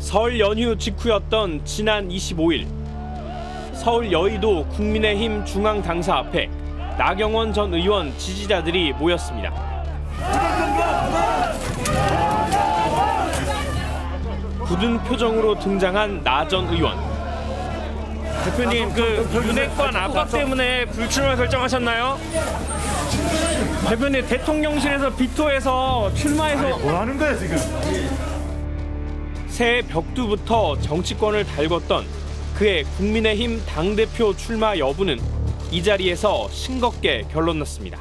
설 연휴 직후였던 지난 25일 서울 여의도 국민의힘 중앙 당사 앞에 나경원 전 의원 지지자들이 모였습니다. 굳은 표정으로 등장한 나 전 의원. 대표님 그 윤핵관 압박 때문에 불출마 결정하셨나요? 대표님 대통령실에서 비토해서 출마해서 뭐 하는 거야 지금? 새해 벽두부터 정치권을 달궜던 그의 국민의힘 당대표 출마 여부는 이 자리에서 싱겁게 결론났습니다.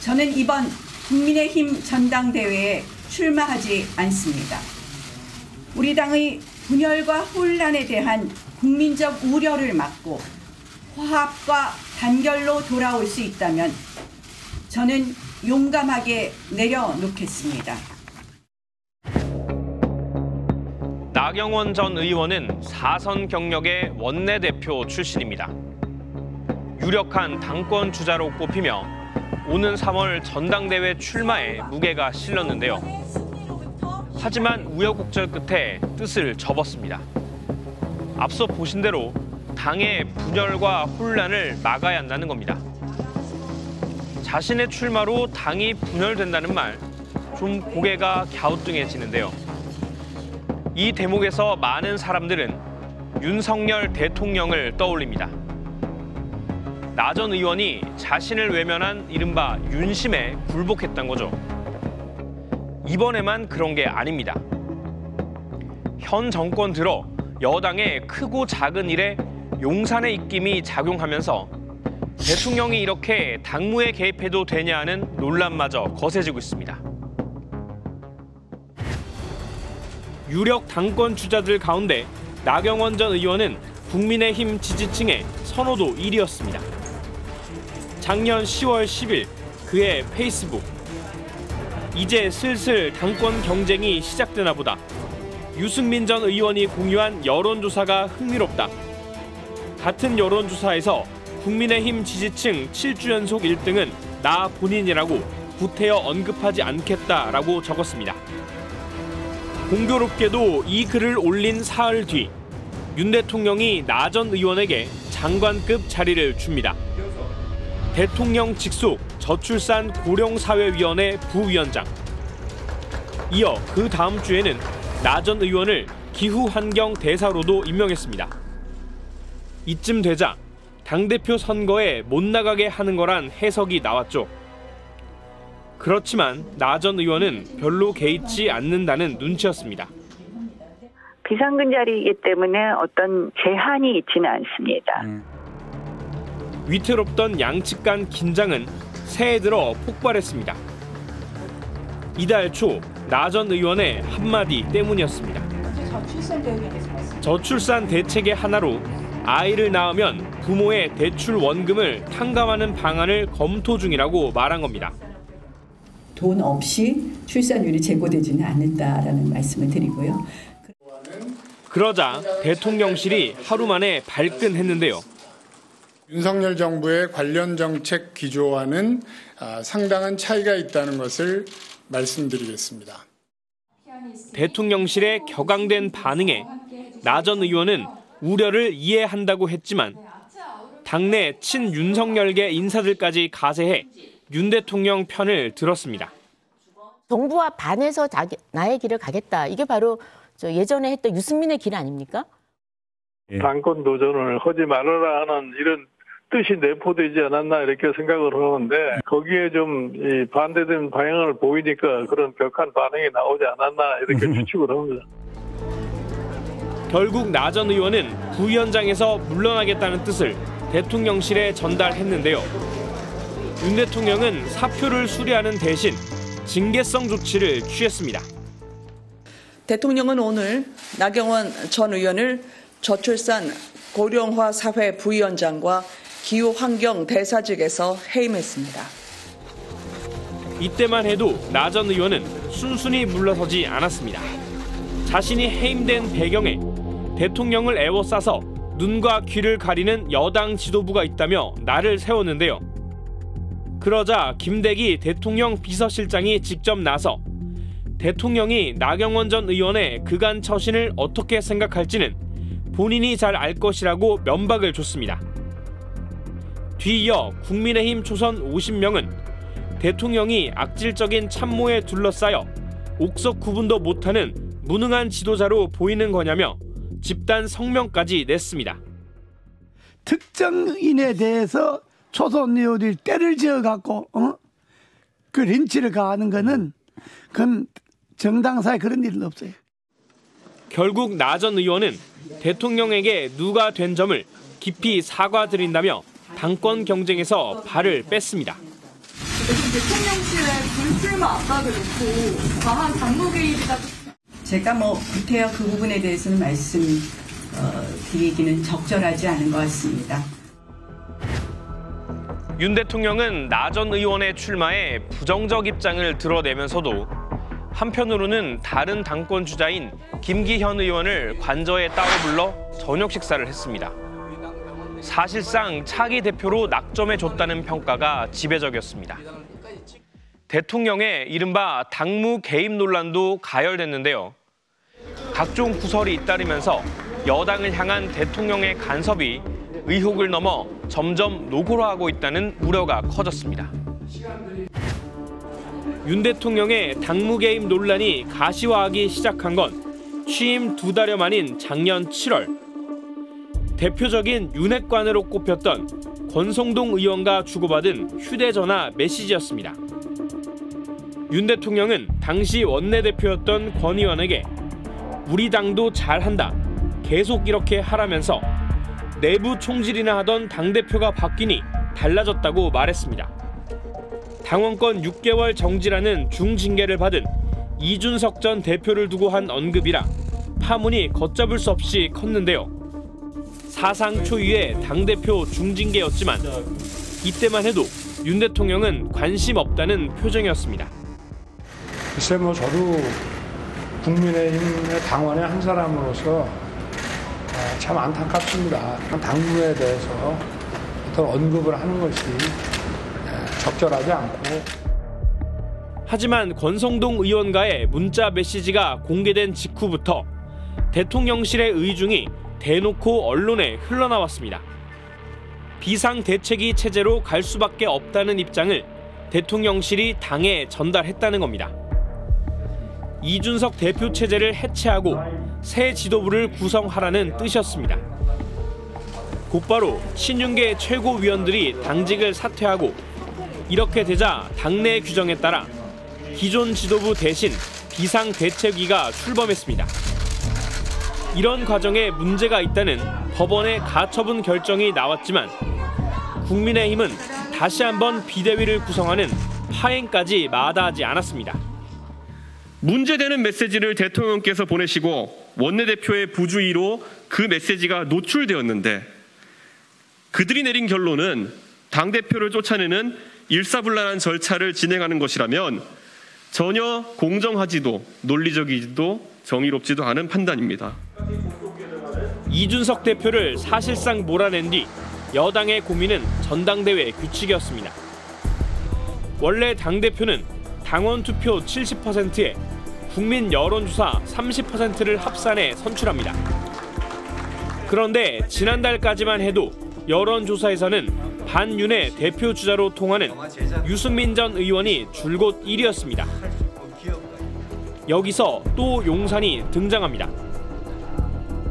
저는 이번 국민의힘 전당대회에 출마하지 않습니다. 우리 당의 분열과 혼란에 대한 국민적 우려를 막고 화합과 단결로 돌아올 수 있다면 저는 용감하게 내려놓겠습니다. 나경원 전 의원은 사선 경력의 원내대표 출신입니다. 유력한 당권 주자로 꼽히며 오는 3월 전당대회 출마에 무게가 실렸는데요. 하지만 우여곡절 끝에 뜻을 접었습니다. 앞서 보신 대로 당의 분열과 혼란을 막아야 한다는 겁니다. 자신의 출마로 당이 분열된다는 말, 좀 고개가 갸우뚱해지는데요. 이 대목에서 많은 사람들은 윤석열 대통령을 떠올립니다. 나 전 의원이 자신을 외면한 이른바 윤심에 굴복했던 거죠. 이번에만 그런 게 아닙니다. 현 정권 들어 여당의 크고 작은 일에 용산의 입김이 작용하면서 대통령이 이렇게 당무에 개입해도 되냐 하는 논란마저 거세지고 있습니다. 유력 당권 주자들 가운데 나경원 전 의원은 국민의힘 지지층의 선호도 1위였습니다. 작년 10월 10일 그의 페이스북 이제 슬슬 당권 경쟁이 시작되나 보다. 유승민 전 의원이 공유한 여론조사가 흥미롭다. 같은 여론조사에서 국민의힘 지지층 7주 연속 1등은 나 본인이라고 구태여 언급하지 않겠다라고 적었습니다. 공교롭게도 이 글을 올린 사흘 뒤 윤 대통령이 나 전 의원에게 장관급 자리를 줍니다. 대통령 직속 저출산 고령사회위원회 부위원장. 이어 그 다음 주에는 나 전 의원을 기후환경 대사로도 임명했습니다. 이쯤 되자 당대표 선거에 못 나가게 하는 거란 해석이 나왔죠. 그렇지만 나 전 의원은 별로 개의치 않는다는 눈치였습니다. 비상근 자리이기 때문에 어떤 제한이 있지는 않습니다. 위태롭던 양측 간 긴장은 새해 들어 폭발했습니다. 이달 초 나 전 의원의 한마디 때문이었습니다. 저출산 대책의 하나로 아이를 낳으면 부모의 대출 원금을 탕감하는 방안을 검토 중이라고 말한 겁니다. 돈 없이 출산율이 제고되지는 않는다라는 말씀을 드리고요. 그러자 대통령실이 하루 만에 발끈했는데요. 윤석열 정부의 관련 정책 기조와는 아, 상당한 차이가 있다는 것을 말씀드리겠습니다. 대통령실의 격앙된 반응에 나 전 의원은 우려를 이해한다고 했지만 당내 친윤석열계 인사들까지 가세해 윤 대통령 편을 들었습니다. 정부와 반해서 자기, 나의 길을 가겠다. 이게 바로 저 예전에 했던 유승민의 길 아닙니까? 당권 도전을 하지 말아라 하는 이런 뜻이 내포되지 않았나 이렇게 생각을 하는데 거기에 좀이 반대된 방향을 보이니까 그런 격한 반응이 나오지 않았나 이렇게 추측을 합니다. 결국 나 전 의원은 부위원장에서 물러나겠다는 뜻을 대통령실에 전달했는데요. 윤 대통령은 사표를 수리하는 대신 징계성 조치를 취했습니다. 대통령은 오늘 나경원 전 의원을 저출산 고령화 사회 부위원장과 기후 환경 대사직에서 해임했습니다. 이때만 해도 나 전 의원은 순순히 물러서지 않았습니다. 자신이 해임된 배경에 대통령을 애워싸서 눈과 귀를 가리는 여당 지도부가 있다며 나를 세웠는데요. 그러자 김대기 대통령 비서실장이 직접 나서 대통령이 나경원 전 의원의 그간 처신을 어떻게 생각할지는 본인이 잘 알 것이라고 면박을 줬습니다. 뒤이어 국민의힘 초선 50명은 대통령이 악질적인 참모에 둘러싸여 옥석 구분도 못하는 무능한 지도자로 보이는 거냐며 집단 성명까지 냈습니다. 특정인에 대해서 초선 의원이 때를 지어 갖고 어? 그 린치를 가하는 거는 그건 정당사에 그런 일은 없어요. 결국 나 전 의원은 대통령에게 누가 된 점을 깊이 사과드린다며 당권 경쟁에서 발을 뺐습니다. 대통령실의 불출마 압박을 놓고 과한 당무 개입이다. 제가 뭐 구태여 그 부분에 대해서는 말씀 어, 드리기는 적절하지 않은 것 같습니다. 윤 대통령은 나 전 의원의 출마에 부정적 입장을 드러내면서도 한편으로는 다른 당권 주자인 김기현 의원을 관저에 따로 불러 저녁 식사를 했습니다. 사실상 차기 대표로 낙점해 줬다는 평가가 지배적이었습니다. 대통령의 이른바 당무 개입 논란도 가열됐는데요. 각종 구설이 잇따르면서 여당을 향한 대통령의 간섭이 의혹을 넘어 점점 노골화하고 있다는 우려가 커졌습니다. 윤 대통령의 당무 개입 논란이 가시화하기 시작한 건 취임 두 달여 만인 작년 7월 대표적인 윤핵관으로 꼽혔던 권성동 의원과 주고받은 휴대전화 메시지였습니다. 윤 대통령은 당시 원내대표였던 권 의원에게 우리 당도 잘한다. 계속 이렇게 하라면서 내부 총질이나 하던 당대표가 바뀌니 달라졌다고 말했습니다. 당원권 6개월 정지라는 중징계를 받은 이준석 전 대표를 두고 한 언급이라 파문이 걷잡을 수 없이 컸는데요. 사상 초유의 당대표 중징계였지만 이때만 해도 윤 대통령은 관심 없다는 표정이었습니다. 글쎄 뭐 저도 국민의힘의 당원의 한 사람으로서 아, 참 안타깝습니다. 당무에 대해서 어떤 언급을 하는 것이 예, 적절하지 않고 하지만 권성동 의원과의 문자 메시지가 공개된 직후부터 대통령실의 의중이 대놓고 언론에 흘러나왔습니다. 비상 대책위 체제로 갈 수밖에 없다는 입장을 대통령실이 당에 전달했다는 겁니다. 이준석 대표 체제를 해체하고 새 지도부를 구성하라는 뜻이었습니다. 곧바로 신윤계 최고위원들이 당직을 사퇴하고 이렇게 되자 당내 규정에 따라 기존 지도부 대신 비상대책위가 출범했습니다. 이런 과정에 문제가 있다는 법원의 가처분 결정이 나왔지만 국민의힘은 다시 한번 비대위를 구성하는 파행까지 마다하지 않았습니다. 문제되는 메시지를 대통령께서 보내시고 원내대표의 부주의로 그 메시지가 노출되었는데 그들이 내린 결론은 당대표를 쫓아내는 일사불란한 절차를 진행하는 것이라면 전혀 공정하지도 논리적이지도 정의롭지도 않은 판단입니다. 이준석 대표를 사실상 몰아낸 뒤 여당의 고민은 전당대회 규칙이었습니다. 원래 당대표는 당원 투표 70%에 국민 여론조사 30%를 합산해 선출합니다. 그런데 지난달까지만 해도 여론조사에서는 반윤의 대표 주자로 통하는 유승민 전 의원이 줄곧 1위였습니다. 여기서 또 용산이 등장합니다.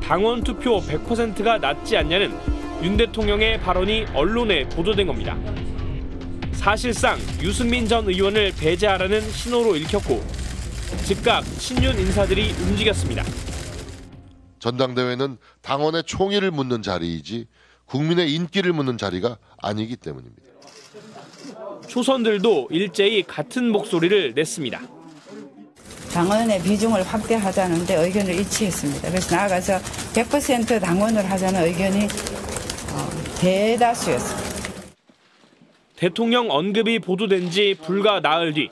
당원 투표 100%가 낮지 않냐는 윤 대통령의 발언이 언론에 보도된 겁니다. 사실상 유승민 전 의원을 배제하라는 신호로 읽혔고 즉각 친윤 인사들이 움직였습니다. 전당대회는 당원의 총의를 묻는 자리이지 국민의 인기를 묻는 자리가 아니기 때문입니다. 초선들도 일제히 같은 목소리를 냈습니다. 당원의 비중을 확대하자는데 의견을 일치했습니다. 그래서 나아가서 100% 당원을 하자는 의견이 대다수였습니다. 대통령 언급이 보도된 지 불과 나흘 뒤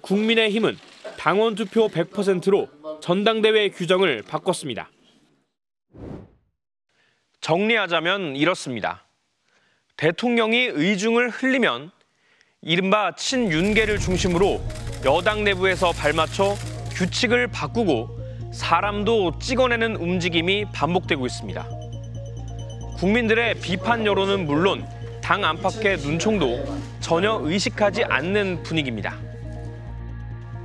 국민의힘은 당원 투표 100%로 전당대회 규정을 바꿨습니다. 정리하자면 이렇습니다. 대통령이 의중을 흘리면 이른바 친윤계를 중심으로 여당 내부에서 발맞춰 규칙을 바꾸고 사람도 찍어내는 움직임이 반복되고 있습니다. 국민들의 비판 여론은 물론 당 안팎의 눈총도 전혀 의식하지 않는 분위기입니다.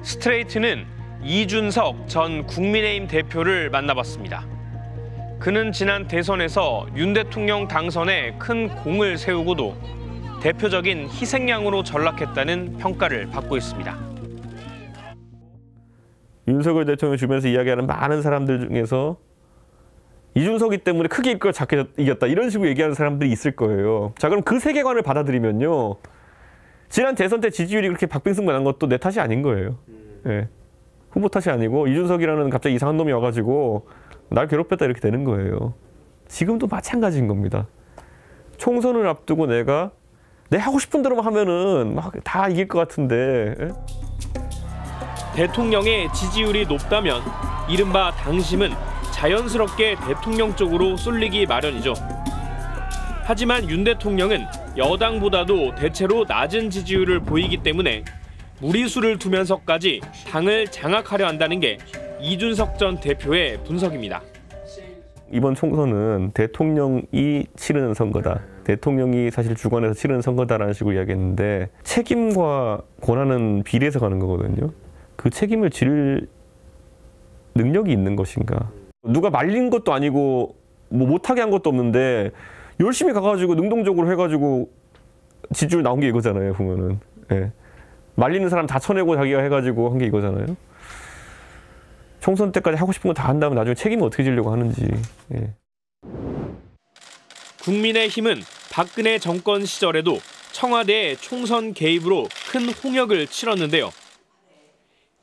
스트레이트는 이준석 전 국민의힘 대표를 만나봤습니다. 그는 지난 대선에서 윤 대통령 당선에 큰 공을 세우고도 대표적인 희생양으로 전락했다는 평가를 받고 있습니다. 윤석열 대통령 주변에서 이야기하는 많은 사람들 중에서 이준석이 때문에 크게 이걸 작게 이겼다 이런 식으로 얘기하는 사람들이 있을 거예요. 자 그럼 그 세계관을 받아들이면요. 지난 대선 때 지지율이 그렇게 박빙승만한 것도 내 탓이 아닌 거예요. 예. 후보 탓이 아니고 이준석이라는 갑자기 이상한 놈이 와가지고 날 괴롭혔다 이렇게 되는 거예요. 지금도 마찬가지인 겁니다. 총선을 앞두고 내가 내 하고 싶은 대로만 하면은 막 다 이길 것 같은데 예? 대통령의 지지율이 높다면 이른바 당심은 자연스럽게 대통령 쪽으로 쏠리기 마련이죠. 하지만 윤 대통령은 여당보다도 대체로 낮은 지지율을 보이기 때문에 무리수를 두면서까지 당을 장악하려 한다는 게 이준석 전 대표의 분석입니다. 이번 총선은 대통령이 치르는 선거다. 대통령이 사실 주관해서 치르는 선거다라는 식으로 이야기했는데 책임과 권한은 비례해서 가는 거거든요. 그 책임을 질 능력이 있는 것인가? 누가 말린 것도 아니고 뭐 못하게 한 것도 없는데 열심히 가가지고 능동적으로 해가지고 지지율 나온 게 이거잖아요. 보면은 예. 말리는 사람 다 쳐내고 자기가 해가지고 한 게 이거잖아요. 총선 때까지 하고 싶은 거 다 한다면 나중에 책임을 어떻게 지려고 하는지. 예. 국민의힘은 박근혜 정권 시절에도 청와대의 총선 개입으로 큰 홍역을 치렀는데요.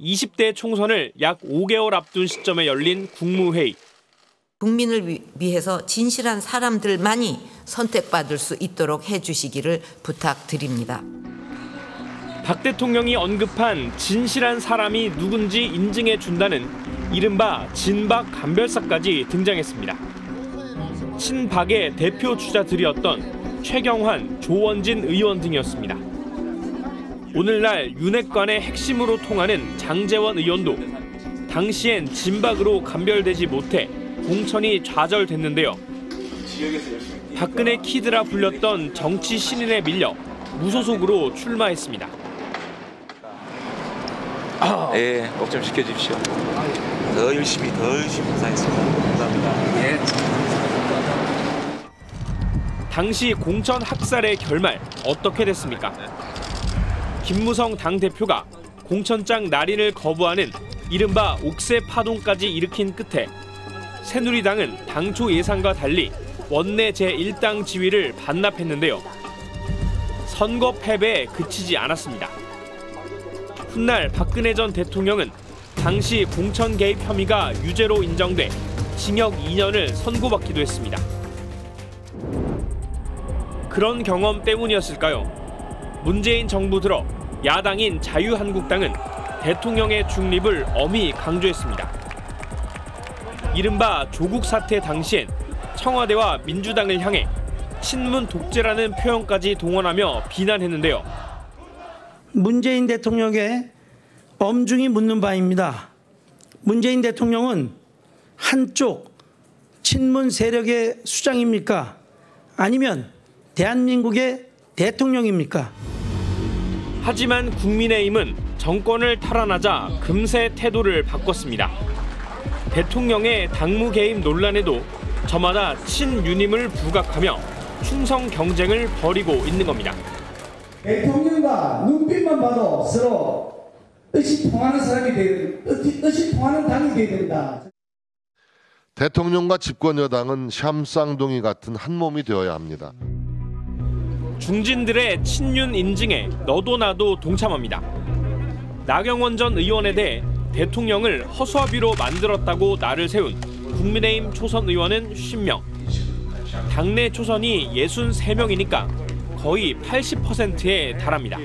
20대 총선을 약 5개월 앞둔 시점에 열린 국무회의. 국민을 위- 위해서 진실한 사람들만이 선택받을 수 있도록 해주시기를 부탁드립니다. 박 대통령이 언급한 진실한 사람이 누군지 인증해 준다는 이른바 진박 감별사까지 등장했습니다. 친박의 대표 주자들이었던 최경환, 조원진 의원 등이었습니다. 오늘날 윤핵관의 핵심으로 통하는 장재원 의원도 당시엔 진박으로 감별되지 못해 공천이 좌절됐는데요. 박근혜 키드라 불렸던 정치 신인에 밀려 무소속으로 출마했습니다. 예, 꼭 좀 지켜주십시오. 더 열심히, 더 열심히 봉사했습니다. 감사합니다. 예. 당시 공천 학살의 결말 어떻게 됐습니까? 김무성 당대표가 공천장 날인을 거부하는 이른바 옥새 파동까지 일으킨 끝에 새누리당은 당초 예상과 달리 원내 제1당 지위를 반납했는데요. 선거 패배에 그치지 않았습니다. 훗날 박근혜 전 대통령은 당시 공천 개입 혐의가 유죄로 인정돼 징역 2년을 선고받기도 했습니다. 그런 경험 때문이었을까요? 문재인 정부 들어 야당인 자유한국당은 대통령의 중립을 엄히 강조했습니다. 이른바 조국 사태 당시엔 청와대와 민주당을 향해 친문 독재라는 표현까지 동원하며 비난했는데요. 문재인 대통령에게 엄중히 묻는 바입니다. 문재인 대통령은 한쪽 친문 세력의 수장입니까? 아니면 대한민국의 대통령입니까? 하지만 국민의힘은 정권을 탈환하자 금세 태도를 바꿨습니다. 대통령의 당무 개입 논란에도 저마다 친윤임을 부각하며 충성 경쟁을 벌이고 있는 겁니다. 대통령과 눈빛만 봐도 서로 뜻이 통하는 사람이 되야 뜻이, 뜻이 통하는 당이 되야 된다. 대통령과 집권 여당은 샴쌍둥이 같은 한 몸이 되어야 합니다. 중진들의 친윤 인증에 너도 나도 동참합니다. 나경원 전 의원에 대해 대통령을 허수아비로 만들었다고 나를 세운 국민의힘 초선 의원은 50명. 당내 초선이 63명이니까 거의 80%에 달합니다.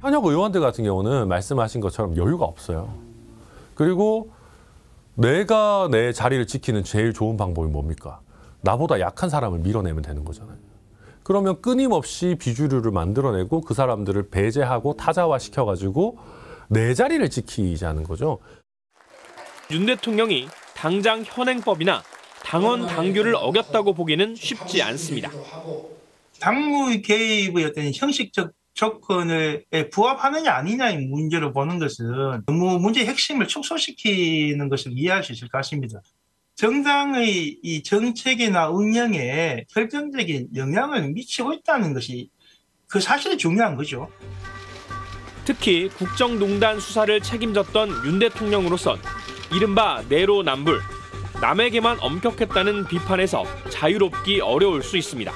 현역 의원들 같은 경우는 말씀하신 것처럼 여유가 없어요. 그리고 내가 내 자리를 지키는 제일 좋은 방법이 뭡니까? 나보다 약한 사람을 밀어내면 되는 거잖아요. 그러면 끊임없이 비주류를 만들어내고 그 사람들을 배제하고 타자화 시켜가지고 내 자리를 지키자는 거죠. 윤 대통령이 당장 현행법이나 당원 당규를 어겼다고 보기는 쉽지 않습니다. 당무 개입의 어떤 형식적 조건을 부합하느냐 아니냐의 문제로 보는 것은 너무 문제의 핵심을 축소시키는 것을 이해할 수 있을 것 같습니다. 정당의 이 정책이나 운영에 결정적인 영향을 미치고 있다는 것이 그 사실이 중요한 거죠. 특히 국정농단 수사를 책임졌던 윤 대통령으로선 이른바 내로남불, 남에게만 엄격했다는 비판에서 자유롭기 어려울 수 있습니다.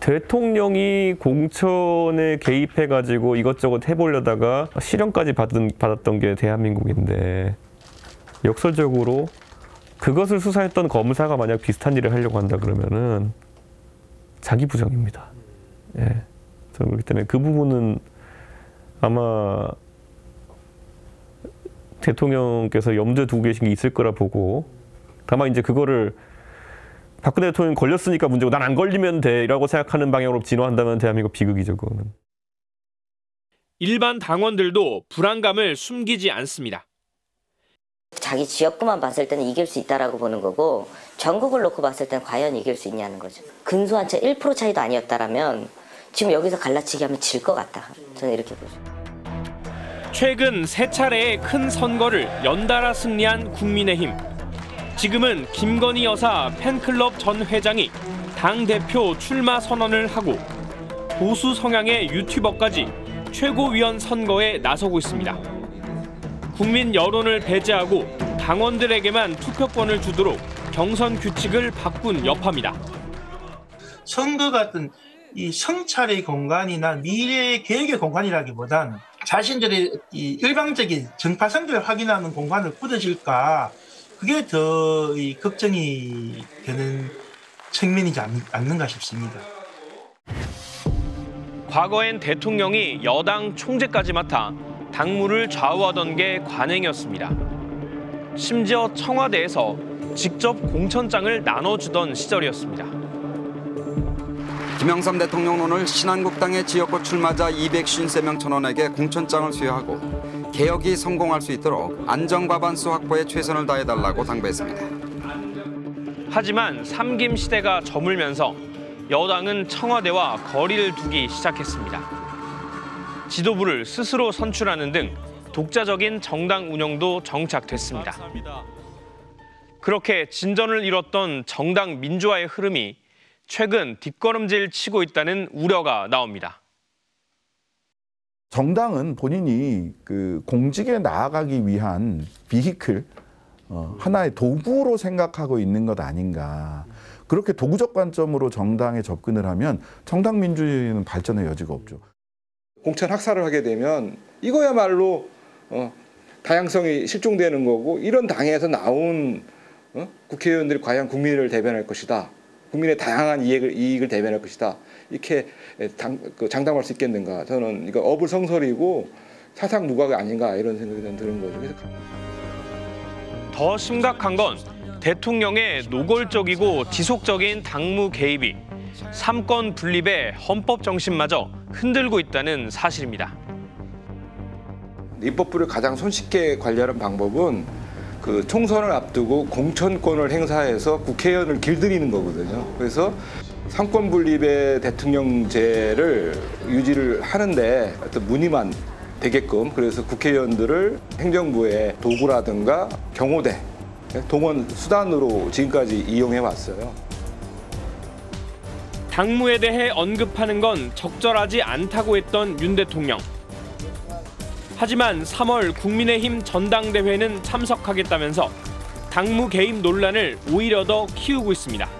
대통령이 공천에 개입해가지고 이것저것 해보려다가 실형까지 받은, 받았던 게 대한민국인데 역설적으로 그것을 수사했던 검사가 만약 비슷한 일을 하려고 한다 그러면은 자기 부정입니다. 예. 저는 그렇기 때문에 그 부분은 아마 대통령께서 염두에 두고 계신 게 있을 거라 보고 다만 이제 그거를 박근혜 대통령 걸렸으니까 문제고 난 안 걸리면 돼라고 생각하는 방향으로 진화한다면 대한민국 비극이죠 그거는. 일반 당원들도 불안감을 숨기지 않습니다. 자기 지역구만 봤을 때는 이길 수 있다라고 보는 거고 전국을 놓고 봤을 때는 과연 이길 수 있냐는 거죠. 근소한 채1% 차이도 아니었다라면 지금 여기서 갈라치기 하면 질 것 같다. 저는 이렇게 보죠. 최근 세 차례의 큰 선거를 연달아 승리한 국민의힘. 지금은 김건희 여사 팬클럽 전 회장이 당 대표 출마 선언을 하고 보수 성향의 유튜버까지 최고위원 선거에 나서고 있습니다. 국민 여론을 배제하고 당원들에게만 투표권을 주도록 경선 규칙을 바꾼 여파입니다. 선거 같은 이 성찰의 공간이나 미래 계획의 공간이라기보다는 자신들의 이 일방적인 정파 성격을 확인하는 공간을 꾸려질까 그게 더이 걱정이 되는 측면이지 않, 않는가 싶습니다. 과거엔 대통령이 여당 총재까지 맡아 당무를 좌우하던 게 관행이었습니다. 심지어 청와대에서 직접 공천장을 나눠주던 시절이었습니다. 김영삼 대통령은 오늘 신한국당의 지역구 출마자 253명 천원에게 공천장을 수여하고 개혁이 성공할 수 있도록 안정과반수 확보에 최선을 다해달라고 당부했습니다. 하지만 삼김 시대가 저물면서 여당은 청와대와 거리를 두기 시작했습니다. 지도부를 스스로 선출하는 등 독자적인 정당 운영도 정착됐습니다. 그렇게 진전을 이뤘던 정당 민주화의 흐름이 최근 뒷걸음질 치고 있다는 우려가 나옵니다. 정당은 본인이 그 공직에 나아가기 위한 비히클 어, 하나의 도구로 생각하고 있는 것 아닌가. 그렇게 도구적 관점으로 정당에 접근을 하면 정당 민주주의는 발전의 여지가 없죠. 공천 학살을 하게 되면 이거야말로 어, 다양성이 실종되는 거고 이런 당에서 나온 어? 국회의원들이 과연 국민을 대변할 것이다. 국민의 다양한 이익을, 이익을 대변할 것이다. 이렇게 당, 그 장담할 수 있겠는가. 저는 이거 어불성설이고 사상 누각이 아닌가 이런 생각이 드는 거죠. 그래서 더 심각한 건 대통령의 노골적이고 지속적인 당무 개입이 삼권 분립의 헌법 정신마저 흔들고 있다는 사실입니다. 입법부를 가장 손쉽게 관리하는 방법은 그 총선을 앞두고 공천권을 행사해서 국회의원을 길들이는 거거든요. 그래서 삼권 분립의 대통령제를 유지를 하는데 어떤 무늬만 되게끔 그래서 국회의원들을 행정부의 도구라든가 경호대 동원 수단으로 지금까지 이용해 왔어요. 당무에 대해 언급하는 건 적절하지 않다고 했던 윤 대통령. 하지만 3월 국민의힘 전당대회는 참석하겠다면서 당무 개입 논란을 오히려 더 키우고 있습니다.